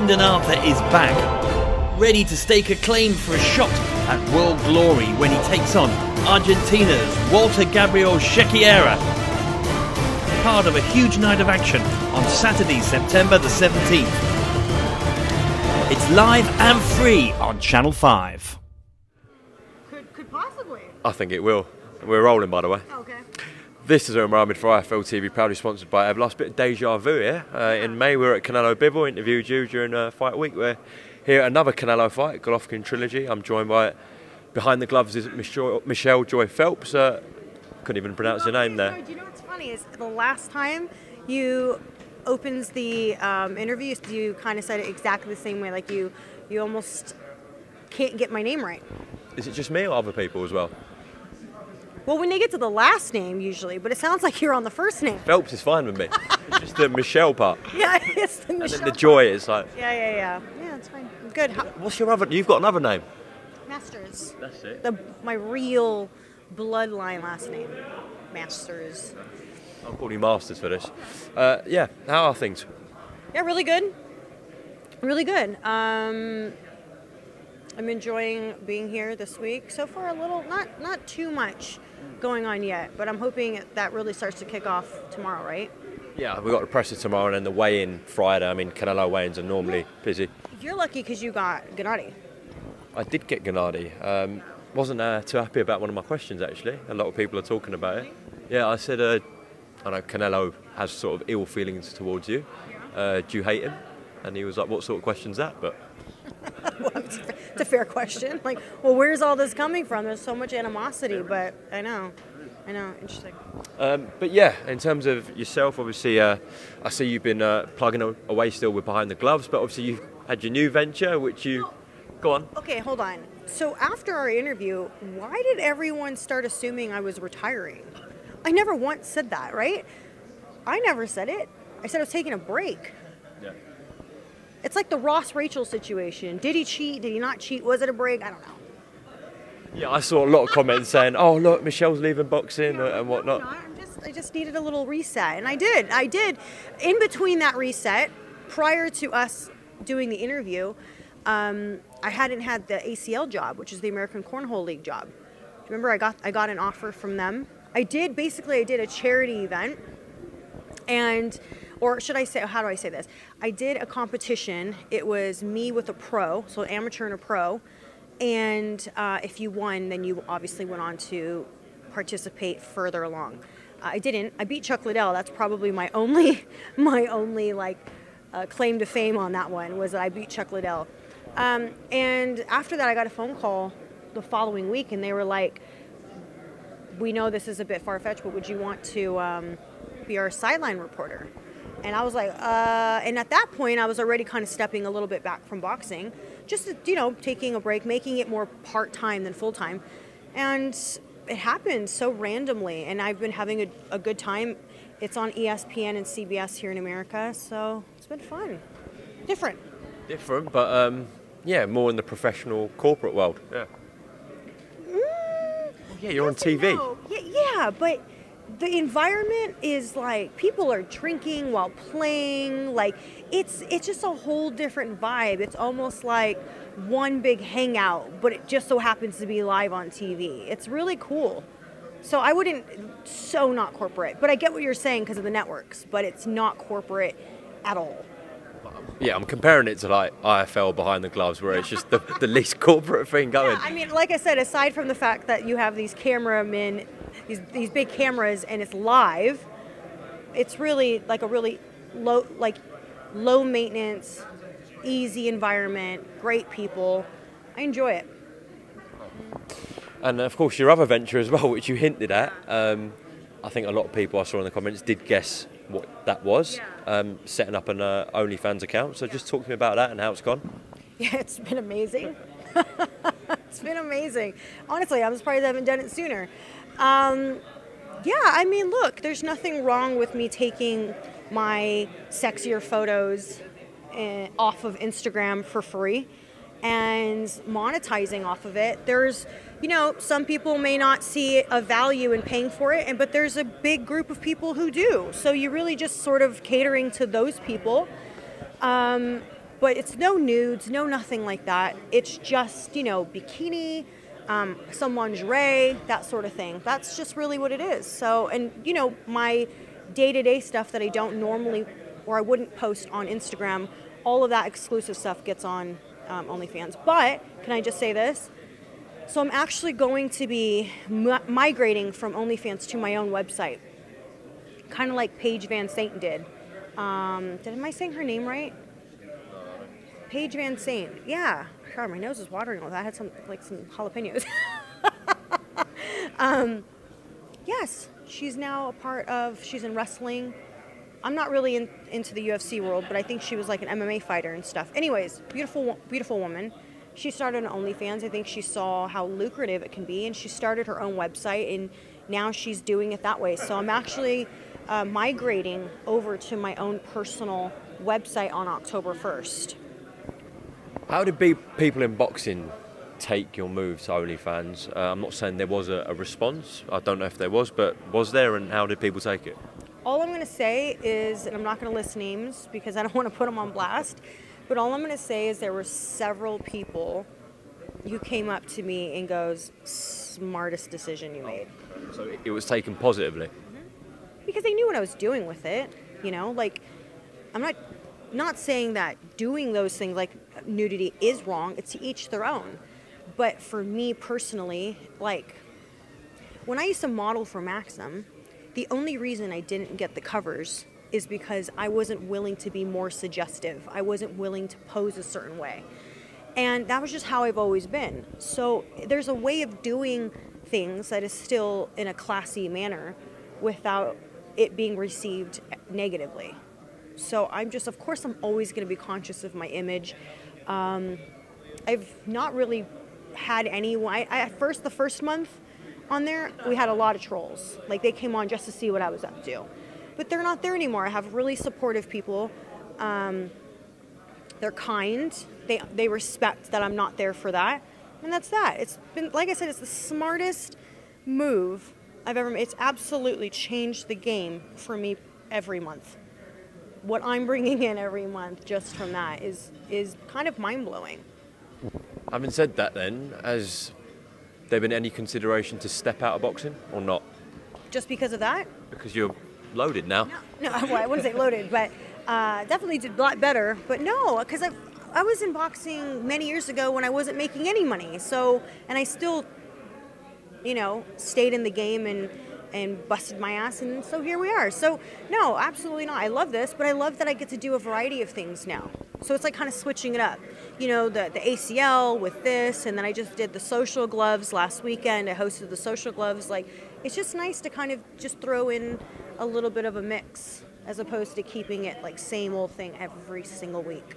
Lyndon Arthur is back, ready to stake a claim for a shot at world glory when he takes on Argentina's Walter Gabriel Sequeira. Part of a huge night of action on Saturday, September the 17th. It's live and free on Channel 5. Could, could possibly. I think it will. We're rolling, by the way. Okay. This is Umar Ahmed for IFL TV, proudly sponsored by Everlast. Bit of deja vu here. Uh, in May, we were at Canelo Bivol, interviewed you during uh, fight week. We're here at another Canelo fight, Golovkin Trilogy. I'm joined by, behind the gloves is Michelle, Michelle Joy Phelps. Uh, couldn't even pronounce your name there. Do you know what's funny is the last time you opens the um, interview, you kind of said it exactly the same way. Like you, you almost can't get my name right. Is it just me or other people as well? Well, when they get to the last name, usually, but it sounds like you're on the first name. Phelps is fine with me. it's just the Michelle part. Yeah, it's the Michelle. then the Joy is like, Yeah, yeah, yeah. Yeah, it's fine. I'm good. How, what's your other? You've got another name. Masters. That's it. The my real bloodline last name. Masters. I'll call you Masters for this. Uh, yeah, how are things? Yeah, really good. Really good. Um, I'm enjoying being here this week. So far, a little, not not too much going on yet, but I'm hoping that really starts to kick off tomorrow, right? Yeah, we've got the presser tomorrow and then the weigh-in Friday. I mean, Canelo weigh-ins are normally busy. You're lucky because you got Gennady. I did get Gennady. Um, wasn't uh, too happy about one of my questions actually. A lot of people are talking about it. Yeah, I said, uh, I know Canelo has sort of ill feelings towards you. Uh, do you hate him? And he was like, "What sort of question's that?" But a- fair question. Like, well, where's all this coming from? There's so much animosity, but I know, I know. Interesting. Um, but yeah, in terms of yourself, obviously, uh, I see you've been uh, plugging away still with behind the gloves, but obviously you've had your new venture, which you go on. Okay, hold on. So after our interview, why did everyone start assuming I was retiring? I never once said that, right? I never said it. I said I was taking a break. Yeah. It's like the Ross Rachel situation. Did he cheat? Did he not cheat? Was it a break? I don't know. Yeah, I saw a lot of comments saying, "Oh, look, Michelle's leaving boxing and whatnot." No, I'm just, I just needed a little reset, and I did. I did. In between that reset, prior to us doing the interview, um, I hadn't had the ACL job, which is the American Cornhole League job. Do you remember I got I got an offer from them? I did basically I did a charity event, and or should I say how do I say this? I did a competition. It was me with a pro, so amateur and a pro, and uh, if you won, then you obviously went on to participate further along. I didn't. I beat Chuck Liddell. That's probably my only, my only like uh, claim to fame on that one was that I beat Chuck Liddell. Um, and after that, I got a phone call the following week, and they were like, "We know this is a bit far fetched, but would you want to um, be our sideline reporter?" And I was like, uh, and at that point, I was already kind of stepping a little bit back from boxing, just you know, taking a break, making it more part time than full time, and it happened so randomly, and I've been having a, a good time. It's on E ESPN and CBS here in America, so it's been fun, different. Different, but um, yeah, more in the professional corporate world. Yeah. Yeah, you're on Yes and TV. no. Yeah, yeah, but the environment is like people are drinking while playing. Like it's it's just a whole different vibe. It's almost like one big hangout, but it just so happens to be live on TV. It's really cool. So I wouldn't so not corporate, but I get what you're saying because of the networks. But it's not corporate at all. Yeah, I'm comparing it to like IFL behind the gloves, where it's just the, the least corporate thing going. Yeah, I mean, like I said, aside from the fact that you have these cameramen, these these big cameras, and it's live, it's really like a really low, like low maintenance, easy environment, great people. I enjoy it. And of course, your other venture as well, which you hinted at. Um, I think a lot of people I saw in the comments did guess what that was. Yeah. Um, setting up an uh, OnlyFans account. So just talk to me about that and how it's gone. Yeah, it's been amazing. it's been amazing. Honestly, I'm surprised I haven't done it sooner. Um, yeah, I mean, look, there's nothing wrong with me taking my sexier photos uh, off of Instagram for free and monetizing off of it. There's, you know, some people may not see a value in paying for it, and but there's a big group of people who do. So you're really just sort of catering to those people. Um, but it's no nudes, no nothing like that. It's just you know bikini, um, some lingerie, that sort of thing. That's just really what it is. So, and you know my day-to-day stuff that I don't normally or I wouldn't post on Instagram. All of that exclusive stuff gets on um, OnlyFans. But can I just say this? So I'm actually going to be mi- migrating from OnlyFans to my own website, kind of like Paige VanZant did. Um, did am I saying her name right? Paige VanZant. Yeah. God, my nose is watering. I had some like some jalapenos. um, yes, she's now a part of. She's in wrestling. I'm not really in, into the UFC world, but I think she was like an MMA fighter and stuff. Anyways, beautiful, beautiful woman. She started an OnlyFans. I think she saw how lucrative it can be, and she started her own website, and now she's doing it that way. So I'm actually uh, migrating over to my own personal website on October 1st. How did be people in boxing take your move to OnlyFans? Uh, I'm not saying there was a, a response. I don't know if there was, but was there, and how did people take it? All I'm going to say is, and I'm not going to list names because I don't want to put them on blast, but all I'm going to say is there were several people who came up to me and goes, smartest decision you made. So it, it was taken positively. Because they knew what I was doing with it. You know, like, I'm not not saying that doing those things like nudity is wrong. It's to each their own. But for me personally, like, when I used to model for Maxim, the only reason I didn't get the covers is because I wasn't willing to be more suggestive. I wasn't willing to pose a certain way. And that was just how I've always been. So there's a way of doing things that is still in a classy manner without it being received negatively. So I'm just, of course, I'm always going to be conscious of my image. Um, I've not really had any. I, I, at first, the first month on there, we had a lot of trolls. Like they came on just to see what I was up to, but they're not there anymore. I have really supportive people. Um, they're kind. They they respect that I'm not there for that, and that's that. It's been like I said, it's the smartest move I've ever made. It's absolutely changed the game for me every month. What I'm bringing in every month just from that is is kind of mind blowing. Having said that, then, has there been any consideration to step out of boxing or not? Just because of that? Because you're loaded now. No, well, I wouldn't say loaded, but uh, definitely did a lot better. But no, because I I was in boxing many years ago when I wasn't making any money. So, and I still, you know, stayed in the game and and busted my ass, and so here we are. So, no, absolutely not. I love this, but I love that I get to do a variety of things now. So it's like kind of switching it up. You know, the, the ACL with this, and then I just did the social gloves last weekend. I hosted the social gloves. Like, it's just nice to kind of just throw in a little bit of a mix as opposed to keeping it like same old thing every single week.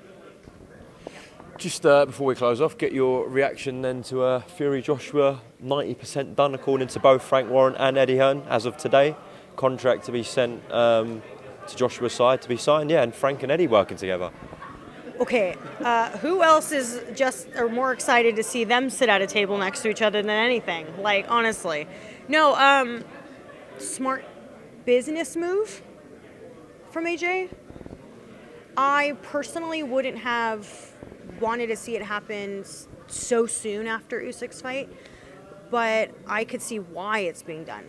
Just uh, before we close off, get your reaction then to uh, Fury Joshua. 90% done according to both Frank Warren and Eddie Hearn as of today. Contract to be sent um, to Joshua's side to be signed. Yeah, and Frank and Eddie working together. Okay, uh, who else is just or more excited to see them sit at a table next to each other than anything? Like honestly, no. Um, smart business move from AJ. I personally wouldn't have wanted to see it happen so soon after Usyk's fight, but I could see why it's being done.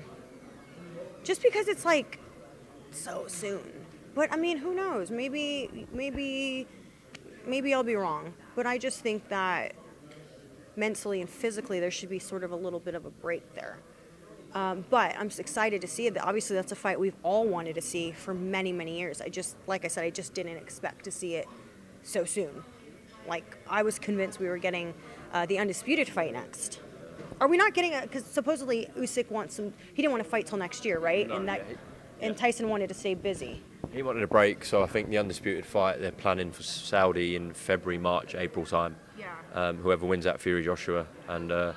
Just because it's like so soon. But I mean, who knows? Maybe, maybe, maybe I'll be wrong. But I just think that mentally and physically there should be sort of a little bit of a break there. Um, but I'm excited to see it. Obviously, that's a fight we've all wanted to see for many, many years. I just, like I said, I just didn't expect to see it so soon. Like I was convinced we were getting uh, the undisputed fight next. Are we not getting it? Because supposedly Usyk wants some. He didn't want to fight till next year, right? No, and that, yeah, and Tyson wanted to stay busy. He wanted a break, so I think the undisputed fight they're planning for Saudi in February, March, April time. Yeah. Um, whoever wins that, Fury Joshua and uh,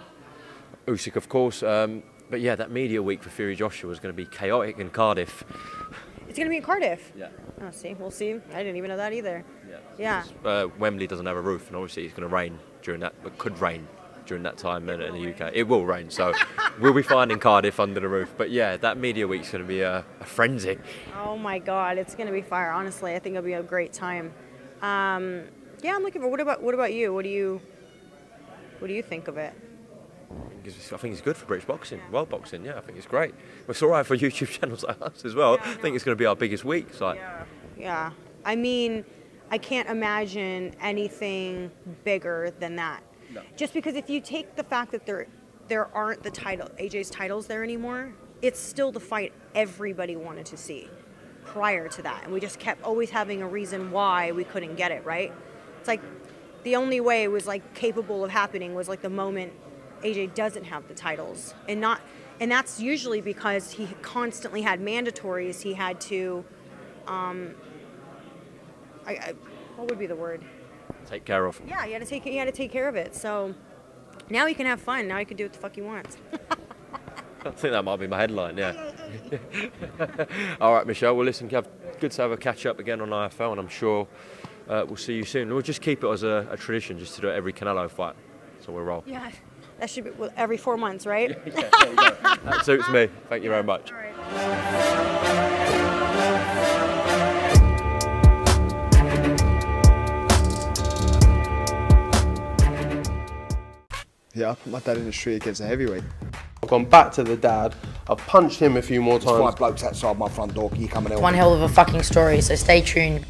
Usyk, of course. Um, but yeah, that media week for Fury Joshua is going to be chaotic in Cardiff. It's gonna be in Cardiff. Yeah. Oh, see, we'll see. I didn't even know that either. Yeah. Uh, Wembley doesn't have a roof, and obviously it's going to rain during that. But could rain during that time in, in the UK. It will rain, so we'll be fine in Cardiff under the roof. But yeah, that media week's going to be a, a frenzy. Oh my God, it's gonna be fire. Honestly, I think it'll be a great time. Um, Yeah, I'm looking for. What about what about you? What do you what do you think of it? I think it's- I think it's good for British boxing, world boxing. Yeah, I think it's great. It's all right for YouTube channels like us as well. Yeah, I I think it's going to be our biggest week. It's like, Yeah. I mean, I can't imagine anything bigger than that. No. Just because if you take the fact that there there aren't the title AJ's titles there anymore, it's still the fight everybody wanted to see prior to that. And we just kept always having a reason why we couldn't get it, right? It's like the only way it was like capable of happening was like the moment AJ doesn't have the titles. And not and that's usually because he constantly had mandatories. He had to um, I, I, what would be the word? take care of. Yeah, you had to take you had to take care of it. So now you can have fun. Now you can do what the fuck you want. I think that might be my headline. Yeah. all right, Michelle. Well, listen, good to have a catch up again on IFL, and I'm sure uh, we'll see you soon. We'll just keep it as a, a tradition, just to do it every Canelo fight. So we'll roll. yeah, that should be well, every four months, right? Yeah, that suits me. Thank you very much. Yeah, I put my dad in the street against a heavyweight. I've gone back to the dad. I've punched him a few more times. Five blokes outside my front door. Can you come and help One me? hell of a fucking story, so stay tuned.